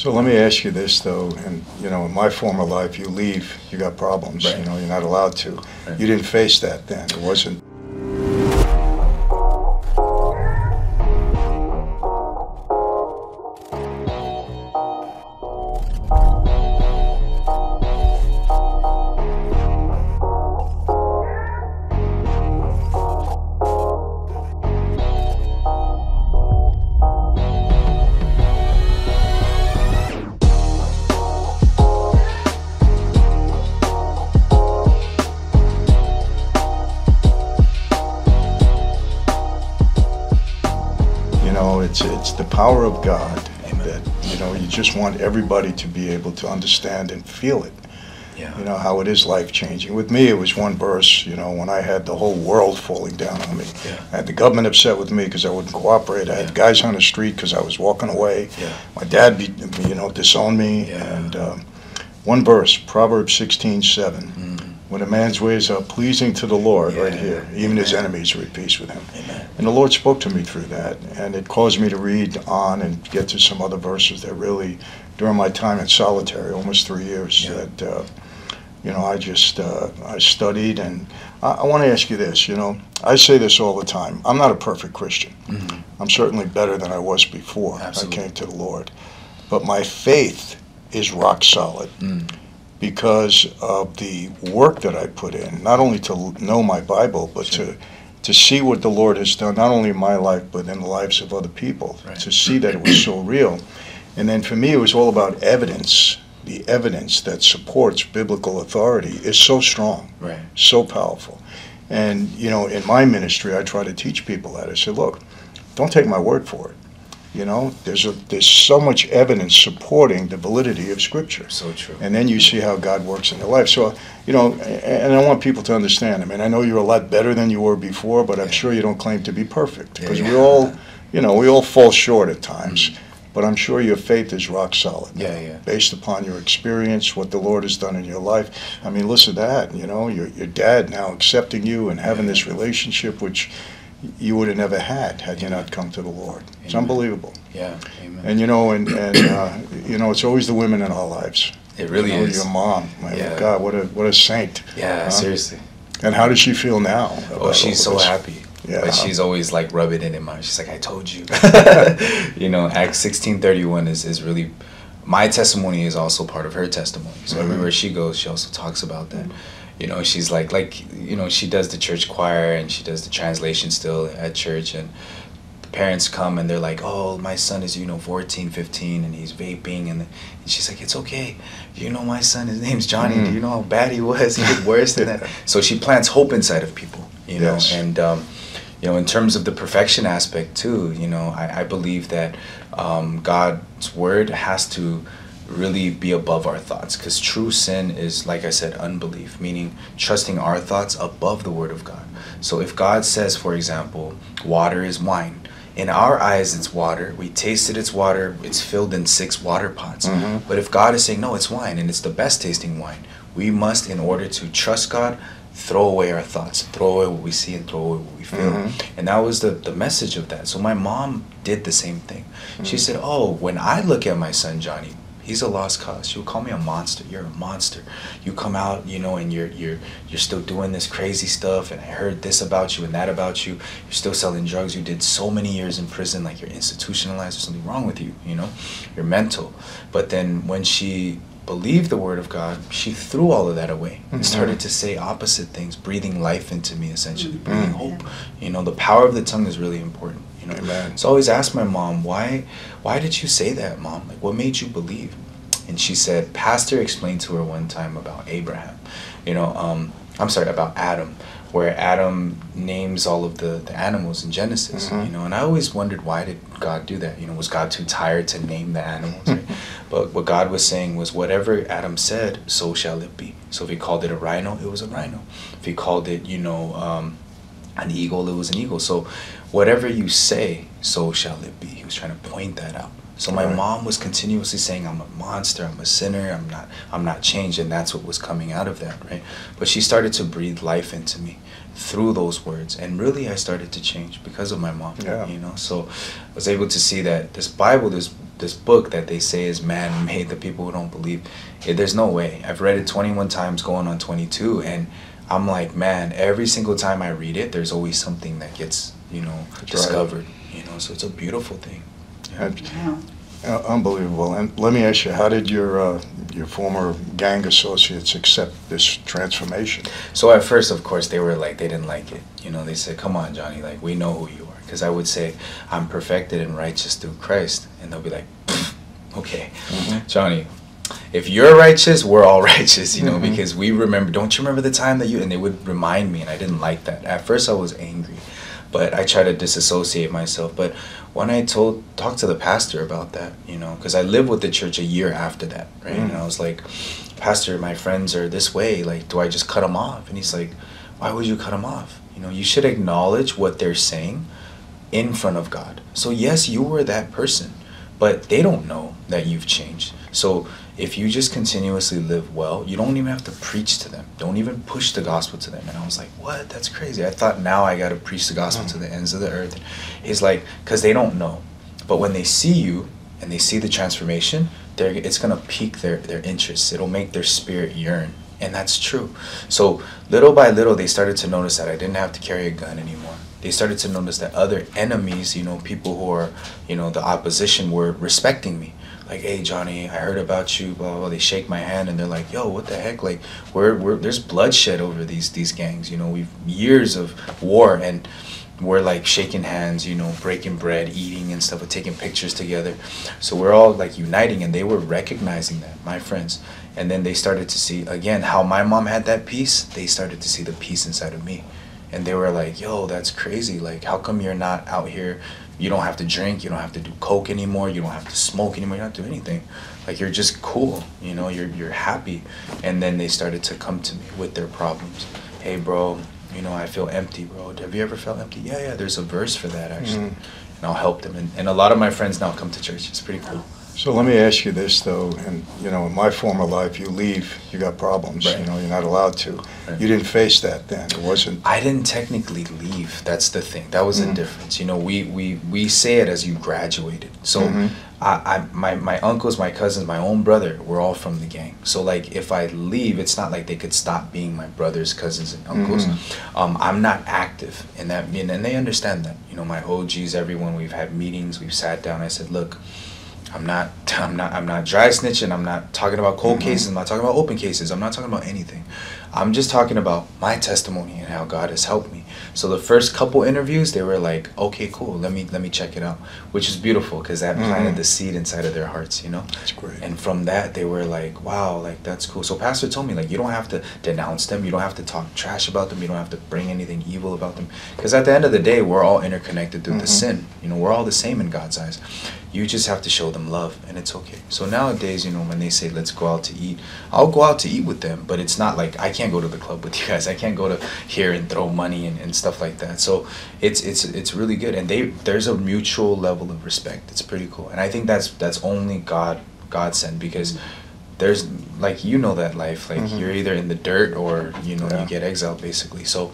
So let me ask you this though, and you know, in my former life, you leave, you got problems. Right. You know, you're not allowed to. Right. You didn't face that then. It wasn't. You know, you just want everybody to be able to understand and feel it. Yeah. You know, how it is life changing. With me, it was one verse, you know, when I had the whole world falling down on me. Yeah. I had the government upset with me because I wouldn't cooperate. I yeah. had guys on the street because I was walking away. Yeah. My dad, be, you know, disowned me. Yeah. And um, one verse, Proverbs 16 7. When a man's ways are pleasing to the Lord, right Yeah. here, even his enemies are at peace with him. Amen. And the Lord spoke to me through that, and it caused me to read on and get to some other verses that really, during my time in solitary, almost three years, Yeah. that uh, you know I just uh, I studied, and I, I want to ask you this. You know, I say this all the time. I'm not a perfect Christian. Mhm. I'm certainly better than I was before Absolutely. I came to the Lord, but my faith is rock solid Mm. Because of the work that I put in, not only to know my Bible, but Sure. to to see what the Lord has done, not only in my life, but in the lives of other people, Right. to see that it was so real. And then for me, it was all about evidence. The evidence that supports biblical authority is so strong, Right. so powerful. And, you know, in my ministry, I try to teach people that. I say, look, don't take my word for it. You know, there's a, there's so much evidence supporting the validity of Scripture So true. and then you see how God works in their life. So, you know, and I want people to understand. I mean, I know you're a lot better than you were before, but I'm Yeah. sure you don't claim to be perfect Yeah, because yeah. we all, you know, we all fall short at times. Mm-hmm. But I'm sure your faith is rock solid. Yeah, yeah. Based upon your experience, what the Lord has done in your life. I mean, listen to that. You know, your your dad now accepting you and having this relationship, which you would have never had had you not come to the Lord. It's unbelievable. Yeah. Amen. And you know, and and uh, you know, it's always the women in our lives. it really You know, is. Your mom, my Yeah. God, what a what a saint. Yeah. Huh? Seriously. And how does she feel now? Oh, she's so this? happy. Yeah. But she's always like rubbing it in my. She's like, I told you. you know, Acts sixteen thirty one is is really. My testimony is also part of her testimony. So Mhm. everywhere she goes, she also talks about that. You know, she's like like you know she does the church choir and she does the translation still at church and the parents come and they're like, oh, my son is you know 14, 15 and he's vaping and, and she's like, it's okay. You know, my son, his name's Johnny. Mhm. Do you know how bad he was? He did worse than that. So she plants hope inside of people. You know, Yes. and um, you know, in terms of the perfection aspect too, you know, I, I believe that um, God's word has to really be above our thoughts because true sin is, like I said, unbelief, meaning trusting our thoughts above the word of God. So if God says, for example, water is wine, in our eyes it's water, we tasted it's water, it's filled in six water pots. Mhm. But if God is saying, no, it's wine and it's the best tasting wine, we must, in order to trust God, throw away our thoughts, throw away what we see, and throw away what we feel. Mhm. And that was the, the message of that. So my mom did the same thing. She Mhm. said, Oh, when I look at my son Johnny, he's a lost cause. She would call me a monster. You're a monster. You come out, you know, and you're you're you're still doing this crazy stuff and I heard this about you and that about you. You're still selling drugs. You did so many years in prison, like you're institutionalized, there's something wrong with you, you know? You're mental. But then when she believed the word of God, she threw all of that away and Mhm. started to say opposite things, breathing life into me essentially, Mhm. breathing hope. You know, the power of the tongue is really important. Amen. so I always ask my mom, why, why did you say that, mom? Like, what made you believe? And she said, Pastor explained to her one time about Abraham. You know, um, I'm sorry, about Adam, where Adam names all of the, the animals in Genesis. Mhm. You know, and I always wondered why did God do that? You know, was God too tired to name the animals? right? But what God was saying was, whatever Adam said, so shall it be. So if he called it a rhino, it was a rhino. If he called it, you know, um, an eagle, it was an eagle. So whatever you say, so shall it be. He was trying to point that out. So my Right. mom was continuously saying, "I'm a monster. I'm a sinner. I'm not. I'm not changed," and that's what was coming out of that, right? But she started to breathe life into me through those words, and really, I started to change because of my mom. Yeah. You know, so I was able to see that this Bible, this this book that they say is man made, the people who don't believe, it, there's no way. I've read it 21 times, going on 22, and I'm like, man, every single time I read it, there's always something that gets, you know, That's discovered. You know, so it's a beautiful thing. Yeah. Wow. uh, Unbelievable. And let me ask you, how did your, uh, your former gang associates accept this transformation? So at first, of course, they were like, they didn't like it. You know, they said, "Come on, Johnny, like we know who you are." Because I would say, "I'm perfected and righteous through Christ," and they'll be like, "Pfft, "Okay, Mhm. Johnny, if you're righteous, we're all righteous." You know, Mhm. because we remember. Don't you remember the time that you? And they would remind me, and I didn't like that. At first, I was angry, but I try to disassociate myself. But when I told talked to the pastor about that, you know, because I lived with the church a year after that, right? Mm. And I was like, Pastor, my friends are this way. Like, do I just cut them off? And he's like, Why would you cut them off? You know, you should acknowledge what they're saying in front of God. So yes, you were that person, but they don't know that you've changed. So if you just continuously live well, you don't even have to preach to them. Don't even push the gospel to them. And I was like, what? That's crazy. I thought now I got to preach the gospel hmm. to the ends of the earth. He's like, because they don't know. But when they see you and they see the transformation, they're, it's going to pique their, their interest. It'll make their spirit yearn. And that's true. So little by little, they started to notice that I didn't have to carry a gun anymore. They started to notice that other enemies, you know, people who are, you know, the opposition were respecting me. Like, hey, Johnny, I heard about you. Blah blah. They shake my hand and they're like, yo, what the heck? Like, we're, we're there's bloodshed over these these gangs. You know, we've years of war and we're like shaking hands, you know, breaking bread, eating and stuff, and taking pictures together. So we're all like uniting, and they were recognizing that, my friends. And then they started to see again how my mom had that peace. They started to see the peace inside of me, and they were like, "Yo, that's crazy! Like, how come you're not out here? You don't have to drink. You don't have to do coke anymore. You don't have to smoke anymore. You don't have to do anything. Like, you're just cool. You know, you're you're happy." And then they started to come to me with their problems. Hey, bro, you know, I feel empty, bro. Have you ever felt empty? Yeah, yeah, there's a verse for that, actually. Mhm. And I'll help them. And, and a lot of my friends now come to church. It's pretty cool. So let me ask you this, though, and, you know, in my former life, you leave, you got problems, Right. you know, you're not allowed to. Right. You didn't face that then, it wasn't, I didn't technically leave. That's the thing. That was the Mhm. difference. You know, we, we, we say it as you graduated. So Mhm. I, I my, my uncles, my cousins, my own brother, we're all from the gang. So like if I leave, it's not like they could stop being my brothers, cousins, and uncles. Mhm. Um, I'm not active in that, and and they understand that. You know, my OGs, everyone, we've had meetings, we've sat down. I said, look, I'm not, I'm not, I'm not dry snitching. I'm not talking about cold Mhm. cases. I'm not talking about open cases. I'm not talking about anything. I'm just talking about my testimony and how God has helped me. So the first couple interviews, they were like, "Okay, cool. Let me let me check it out," which is beautiful because that planted Mhm. the seed inside of their hearts, you know. that's great. And from that, they were like, "Wow, like that's cool." So Pastor told me like, you don't have to denounce them. You don't have to talk trash about them. You don't have to bring anything evil about them. Because at the end of the day, we're all interconnected through the Mhm. sin. You know, we're all the same in God's eyes. You just have to show them love, and it's okay. So nowadays, you know, when they say let's go out to eat, I'll go out to eat with them. But it's not like I can't go to the club with you guys. I can't go to here and throw money and, and stuff like that. So it's it's it's really good, and they there's a mutual level of respect. It's pretty cool, and I think that's that's only God God sent because there's like you know that life like Mhm. you're either in the dirt or you know Yeah. you get exiled basically so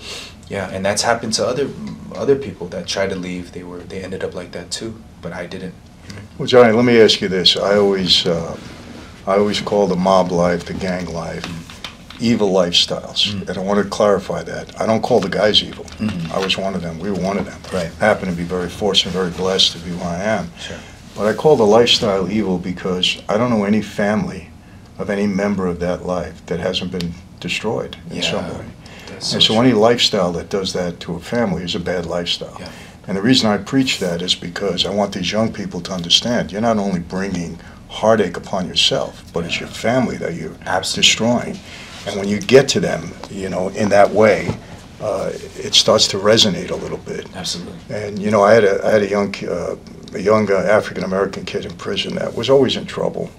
yeah and that's happened to other other people that tried to leave they were they ended up like that too but i didn't Well, Johnny, let me ask you this. I always, uh, I always call the mob life, the gang life, evil lifestyles. Mm. And I want to clarify that. I don't call the guys evil. Mhm. I was one of them. We were one of them. Right. I happen to be very fortunate, very blessed to be where I am. sure But I call the lifestyle evil because I don't know any family of any member of that life that hasn't been destroyed in some Yeah, way. that's And so true. any lifestyle that does that to a family is a bad lifestyle. Yeah. And the reason I preach that is because I want these young people to understand you're not only bringing heartache upon yourself, but it's your family that you're Absolutely. destroying. And when you get to them, you know, in that way, uh, it starts to resonate a little bit. absolutely And you know, I had a I had a young uh, a young uh, African American kid in prison that was always in trouble,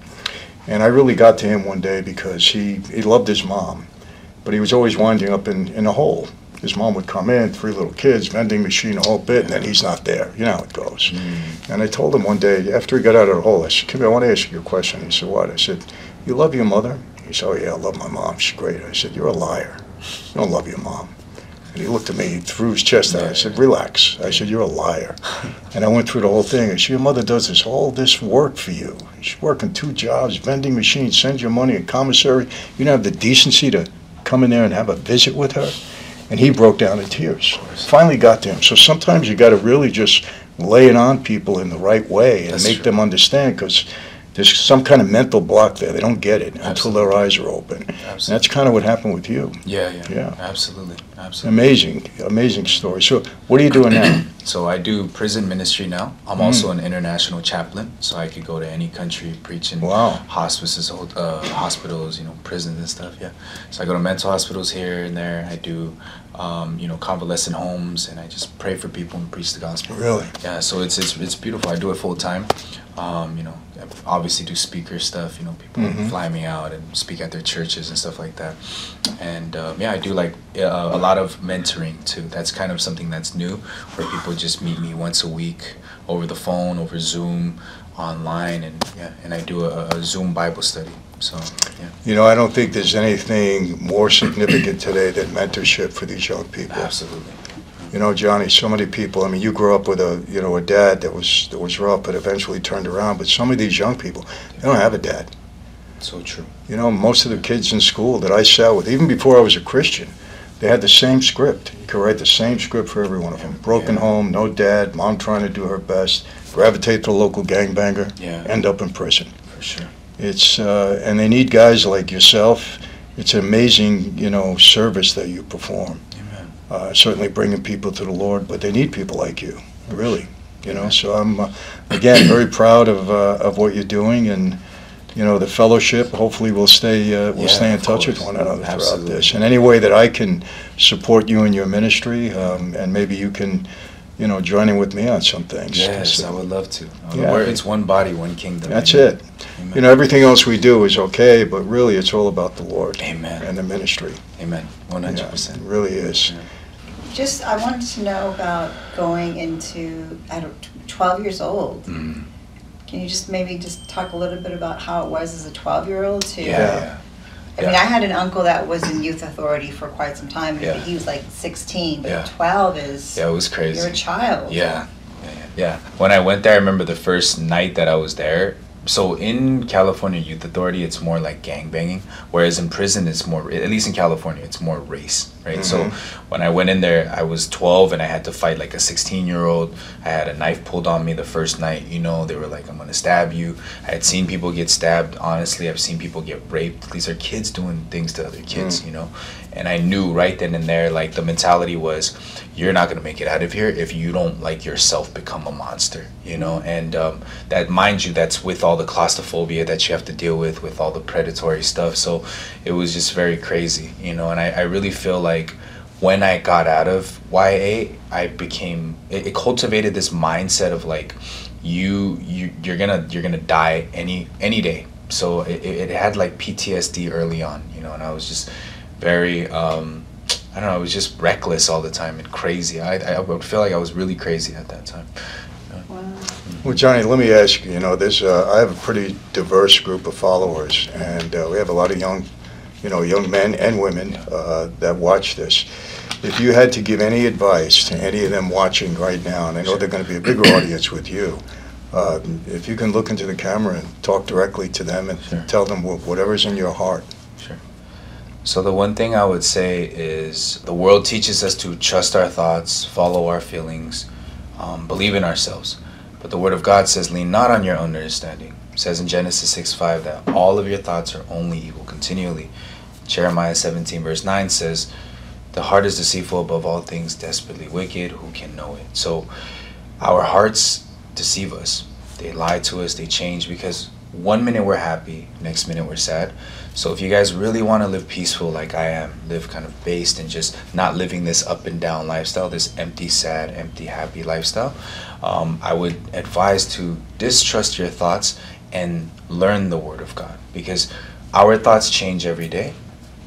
and I really got to him one day because he he loved his mom, but he was always winding up in in a hole. His mom would come in, three little kids, vending machine, a whole bit, and then he's not there. You know how it goes. Mm. And I told him one day after he got out of the hole, I said, "Come here, I want to ask you a question." He said, "What?" I said, "You love your mother?" He said, "Oh yeah, I love my mom. She's great." I said, "You're a liar. You don't love your mom." And he looked at me, he threw his chest out. I said, relax. I said, you're a liar. and I went through the whole thing. I said, your mother does this, all this work for you. She's working two jobs, vending machines, sends you money, a commissary. You don't have the decency to come in there and have a visit with her? And he broke down in tears. Finally got to him. So sometimes you got to really just lay it on people in the right way and That's make true. them understand because there's some kind of mental block there. They don't get it until their eyes are open. That's kind of what happened with you. Yeah, yeah, Yeah. absolutely, absolutely. Amazing, amazing story. So, what are you doing now? So I do prison ministry now. I'm Mm. also an international chaplain, so I could go to any country preaching Wow. hospices, uh, hospitals, you know, prisons and stuff. Yeah. So I go to mental hospitals here and there. I do, um, you know, convalescent homes, and I just pray for people and preach the gospel. Really? Yeah. So it's it's it's beautiful. I do it full time. Um, you know, obviously do speaker stuff. You know, people Mhm. fly me out and speak at their churches and stuff like that. And um, yeah, I do like uh, a lot of mentoring too. That's kind of something that's new, where people just meet me once a week over the phone, over Zoom, online, and yeah, and I do a, a Zoom Bible study. So yeah, You know, I don't think there's anything more significant today than mentorship for these young people. absolutely. You know, Johnny, so many people. I mean, you grew up with a you know a dad that was that was rough, but eventually turned around. But some of these young people, they don't have a dad. So true. You know, most of the kids in school that I sat with, even before I was a Christian, they had the same script. You could write the same script for every one of them. Broken Yeah. home, no dad, mom trying to do her best, gravitate to a local gangbanger, Yeah, end up in prison. for sure. It's uh, and they need guys like yourself. It's an amazing, you know, service that you perform. Uh, certainly bringing people to the Lord, but they need people like you, really. You know, so I'm uh, again very proud of uh, of what you're doing, and you know the fellowship. Hopefully, we'll stay uh, we'll Yeah, stay in touch with one another throughout this. And any way that I can support you in your ministry, um, and maybe you can, you know, joining with me on some things. Yes, So I would love to. Yeah. We're- it's one body, one kingdom. That's Amen. it. Amen. You know, everything else we do is okay, but really, it's all about the Lord Amen. and the ministry. Amen. One Yeah, hundred it percent. really is. Yeah. Just, I wanted to know about going into, I don't, 12 years old. Mm. Can you just maybe just talk a little bit about how it was as a 12-year-old to? Yeah. I mean. I had an uncle that was in youth authority for quite some time, Yeah. he was like 16, but Yeah. 12 is, Yeah, it was crazy. you're a child. Yeah. yeah, yeah, yeah. When I went there, I remember the first night that I was there. So in California Youth Authority, it's more like gang banging, whereas in prison, it's more. At least in California, it's more race, right? So Mhm. when I went in there, I was 12 and I had to fight like a 16 year old. I had a knife pulled on me the first night. You know, they were like, "I'm gonna stab you." I had seen people get stabbed. Honestly, I've seen people get raped. These are kids doing things to other kids, Mm. you know. And I knew right then and there, like the mentality was, you're not gonna make it out of here if you don't like yourself become a monster, you know. And um, that, mind you, that's with all the claustrophobia that you have to deal with, with all the predatory stuff. So it was just very crazy, you know. And I, I really feel like when I got out of YA, I became it, it cultivated this mindset of like you you you're gonna you're gonna die any any day. So it it had like PTSD early on, you know, and I was just very um, I don't know, I was just reckless all the time and crazy. I I would feel like I was really crazy at that time. Wow. Well, Johnny, let me ask you. You know, there's uh, I have a pretty diverse group of followers, and uh, we have a lot of young, you know, young men and women uh, that watch this. If you had to give any advice to any of them watching right now, and I know they're going to be a bigger audience with you, uh, if you can look into the camera and talk directly to them and Sure. tell them whatever's in your heart. So the one thing I would say is the world teaches us to trust our thoughts, follow our feelings, um, believe in ourselves. But the Word of God says, lean not on your own understanding. It says in Genesis 6 5 that all of your thoughts are only evil continually. Jeremiah 17 verse 9 says, the heart is deceitful above all things, desperately wicked. Who can know it? So our hearts deceive us. They lie to us, they change because one minute we're happy, next minute we're sad. So if you guys really want to live peaceful like I am, live kind of based and just not living this up and down lifestyle, this empty, sad, empty, happy lifestyle, um, I would advise to distrust your thoughts and learn the Word of God because our thoughts change every day.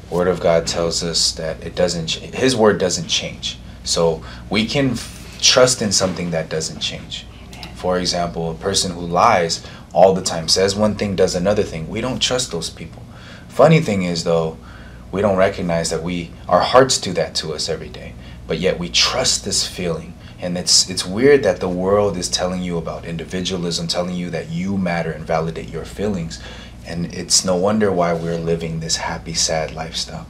Word of God tells us that it doesn't. ch- His word doesn't change. So we can f- trust in something that doesn't change. For example, a person who lies all the time says one thing, does another thing. We don't trust those people. Funny thing is though, we don't recognize that we our hearts do that to us every day. but yet we trust this feeling. And it's it's weird that the world is telling you about individualism, telling you that you matter and validate your feelings. And it's no wonder why we're living this happy, sad lifestyle.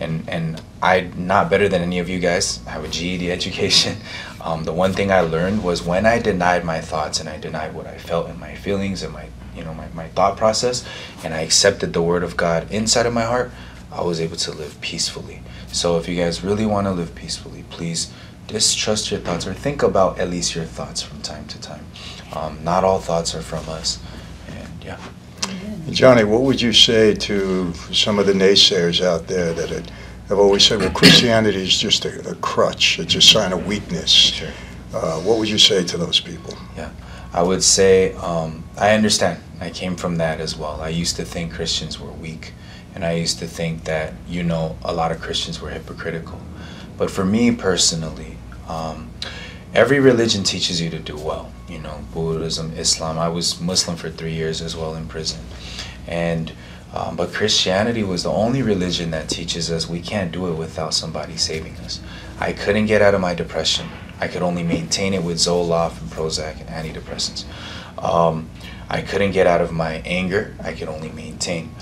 And and I'm not better than any of you guys. I have a GED education. Um, the one thing I learned was when I denied my thoughts and I denied what I felt and my feelings and my you know my, my thought process and I accepted the word of God inside of my heart, I was able to live peacefully. So if you guys really want to live peacefully, please distrust your thoughts or think about at least your thoughts from time to time. Um, not all thoughts are from us. And yeah. Johnny, what would you say to some of the naysayers out there that have always said, well, Christianity is just a, a crutch, it's a sign of weakness? Sure. Uh, what would you say to those people? Yeah. I would say um, I understand. I came from that as well. I used to think Christians were weak, and I used to think that, you know, a lot of Christians were hypocritical. But for me personally, um, every religion teaches you to do well. You know, Buddhism, Islam. I was Muslim for three years as well in prison, and um, but Christianity was the only religion that teaches us we can't do it without somebody saving us. I couldn't get out of my depression. I could only maintain it with Zoloft and Prozac and antidepressants. Um, I couldn't get out of my anger. I could only maintain.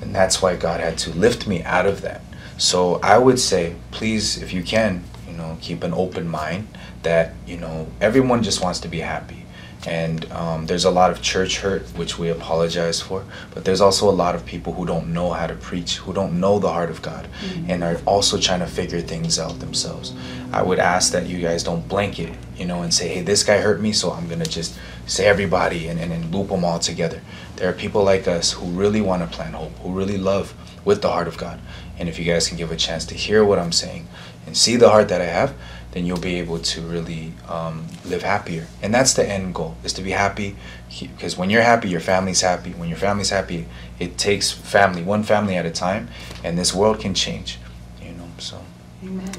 And that's why God had to lift me out of that. So I would say, please, if you can, you know, keep an open mind that, you know, everyone just wants to be happy. And um, there's a lot of church hurt, which we apologize for. But there's also a lot of people who don't know how to preach, who don't know the heart of God, Mhm. and are also trying to figure things out themselves. I would ask that you guys don't blanket, you know, and say, hey, this guy hurt me, so I'm going to just say everybody and, and, and loop them all together. There are people like us who really want to plant hope, who really love with the heart of God. And if you guys can give a chance to hear what I'm saying and see the heart that I have, then you'll be able to really um, live happier. And that's the end goal, is to be happy. Because when you're happy, your family's happy. When your family's happy, it takes family, one family at a time, and this world can change. You know, so. Amen.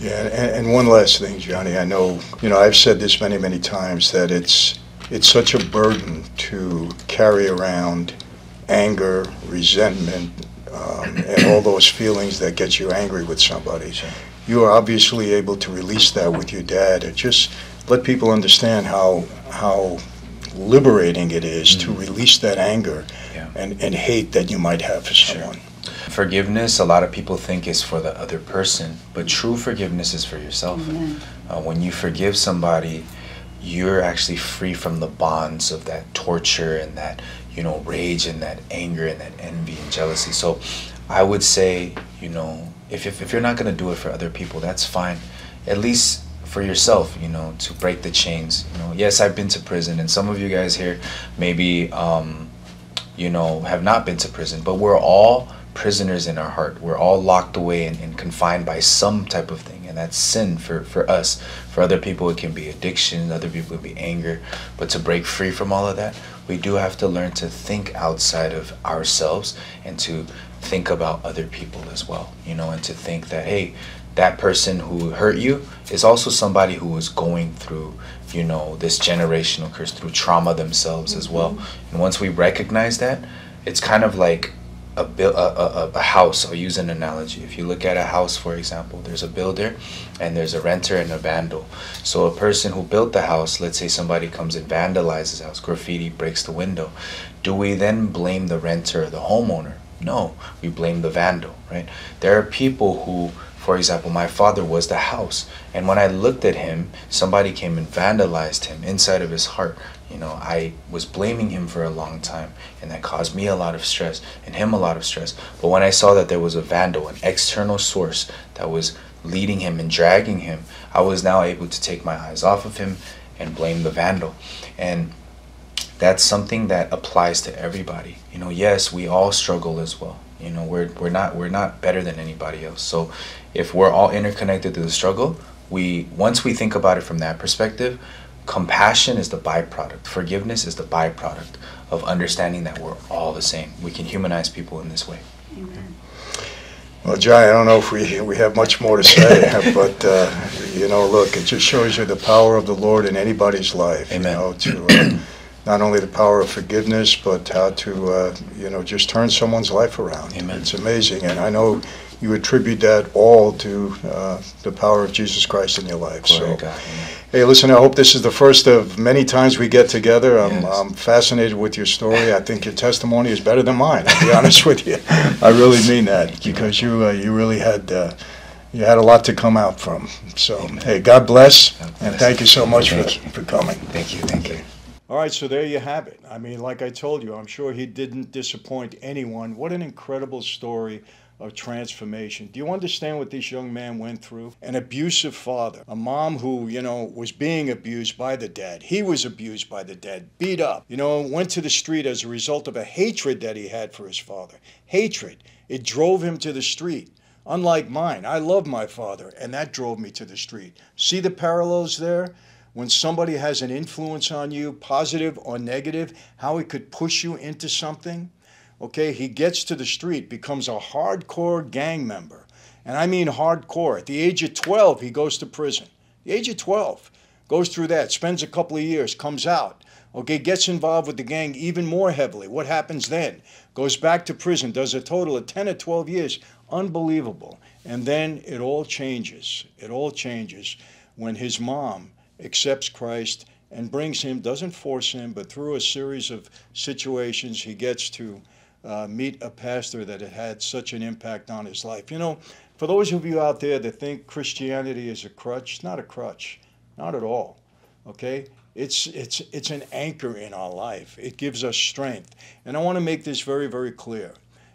Yeah, and, and one last thing, Johnny. I know, you know, I've said this many, many times that it's it's such a burden to carry around anger, resentment, um, and all those feelings that get you angry with somebody. Sure. You are obviously able to release that with your dad, and just let people understand how how liberating it is to Mhm. release that anger Yeah. and, and hate that you might have for Sure. someone. Forgiveness, a lot of people think is for the other person, but true forgiveness is for yourself. Amen. Uh, when you forgive somebody, you're actually free from the bonds of that torture and that, you know, rage and that anger and that envy and jealousy. So I would say, you know, if, if, if you're not going to do it for other people, that's fine. At least for yourself, you know, to break the chains. You know, yes, I've been to prison, and some of you guys here maybe, um, you know, have not been to prison, but we're all prisoners in our heart. We're all locked away and, and confined by some type of thing, and that's sin for, for us. For other people, it can be addiction, other people, it can be anger. But to break free from all of that, we do have to learn to think outside of ourselves and to think about other people as well, you know, and to think that, hey, that person who hurt you is also somebody who is going through, you know, this generational curse, through trauma themselves as well. Mm-hmm. And once we recognize that, it's kind of like a, buil- a, a, a house. I'll use an analogy. If you look at a house, for example, there's a builder and there's a renter and a vandal. So a person who built the house, let's say somebody comes and vandalizes the house, graffiti, breaks the window. Do we then blame the renter or the homeowner? No, we blame the vandal, right? There are people who, for example, my father was the house. And when I looked at him, somebody came and vandalized him inside of his heart. You know, I was blaming him for a long time, and that caused me a lot of stress and him a lot of stress. But when I saw that there was a vandal, an external source that was leading him and dragging him, I was now able to take my eyes off of him and blame the vandal. And that's something that applies to everybody. You know, yes, we all struggle as well. You know, we're we're not we're not better than anybody else. So if we're all interconnected to the struggle, we once we think about it from that perspective, compassion is the byproduct. Forgiveness is the byproduct of understanding that we're all the same. We can humanize people in this way. Amen. Well, Johnny, I don't know if we, we have much more to say, but, uh, you know, look, it just shows you the power of the Lord in anybody's life. Amen. You know, to, uh, not only the power of forgiveness, but how to, uh, you know, just turn someone's life around. Amen. It's amazing, and I know you attribute that all to uh, the power of Jesus Christ in your life. Glory so, God. Hey, listen, I hope this is the first of many times we get together. I'm, Yes. I'm fascinated with your story. I think your testimony is better than mine. I'll be honest with you. I really mean that because you uh, you really had. Uh, you had a lot to come out from. So, hey, God bless, God and thank you so much for, you. for coming. Thank you. Thank you. All right, so there you have it. I mean, like I told you, I'm sure he didn't disappoint anyone. What an incredible story of transformation. Do you understand what this young man went through? An abusive father, a mom who, you know, was being abused by the dad. He was abused by the dad, beat up, you know, went to the street as a result of a hatred that he had for his father. Hatred. It drove him to the street. Unlike mine, I love my father, and that drove me to the street. See the parallels there? When somebody has an influence on you, positive or negative, how it could push you into something. Okay, he gets to the street, becomes a hardcore gang member. And I mean hardcore. At the age of 12, he goes to prison. The age of 12, goes through that, spends a couple of years, comes out. Okay, gets involved with the gang even more heavily. What happens then? Goes back to prison, does a total of 10 or 12 years. Unbelievable. And then it all changes. It all changes when his mom accepts Christ and brings him, doesn't force him, but through a series of situations, he gets to uh, meet a pastor that had had such an impact on his life. You know, for those of you out there that think Christianity is a crutch, it's not a crutch, not at all. Okay? It's, it's, it's an anchor in our life. It gives us strength. And I want to make this very, very clear.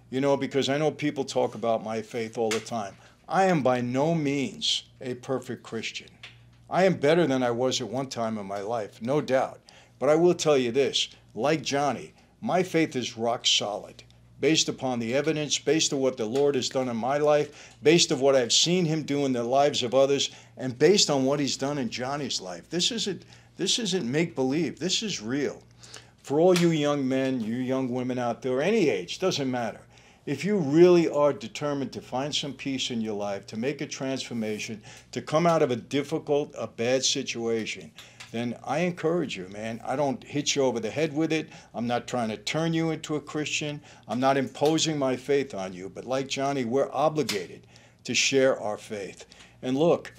You know, because I know people talk about my faith all the time. I am by no means a perfect Christian. I am better than I was at one time in my life, no doubt. But I will tell you this like Johnny, my faith is rock solid, based upon the evidence, based on what the Lord has done in my life, based on what I've seen Him do in the lives of others, and based on what He's done in Johnny's life. This isn't, this isn't make believe, this is real. For all you young men, you young women out there, any age, doesn't matter. If you really are determined to find some peace in your life, to make a transformation, to come out of a difficult, a bad situation, then I encourage you, man. I don't hit you over the head with it. I'm not trying to turn you into a Christian. I'm not imposing my faith on you. But like Johnny, we're obligated to share our faith. And look,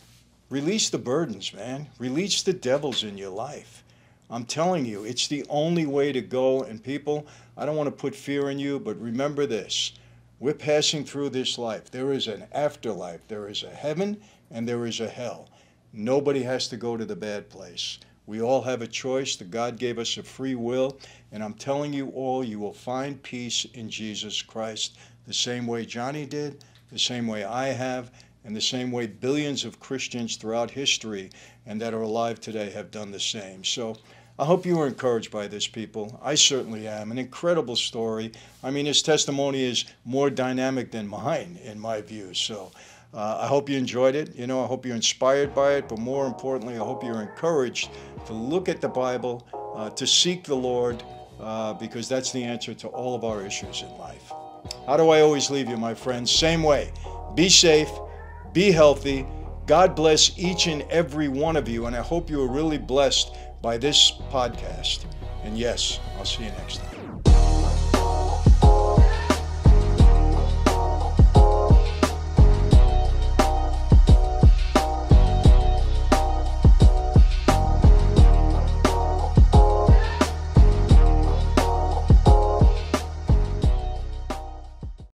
release the burdens, man. Release the devils in your life. I'm telling you, it's the only way to go. And people, I don't want to put fear in you, but remember this we're passing through this life. There is an afterlife, there is a heaven, and there is a hell. Nobody has to go to the bad place. We all have a choice. The God gave us a free will. And I'm telling you all, you will find peace in Jesus Christ the same way Johnny did, the same way I have, and the same way billions of Christians throughout history and that are alive today have done the same. So I hope you were encouraged by this, people. I certainly am. An incredible story. I mean, his testimony is more dynamic than mine, in my view. So uh, I hope you enjoyed it. You know, I hope you're inspired by it, but more importantly, I hope you're encouraged to look at the Bible, uh, to seek the Lord, uh, because that's the answer to all of our issues in life. How do I always leave you, my friends? Same way. Be safe, be healthy. God bless each and every one of you, and I hope you are really blessed by this podcast. And yes, I'll see you next time.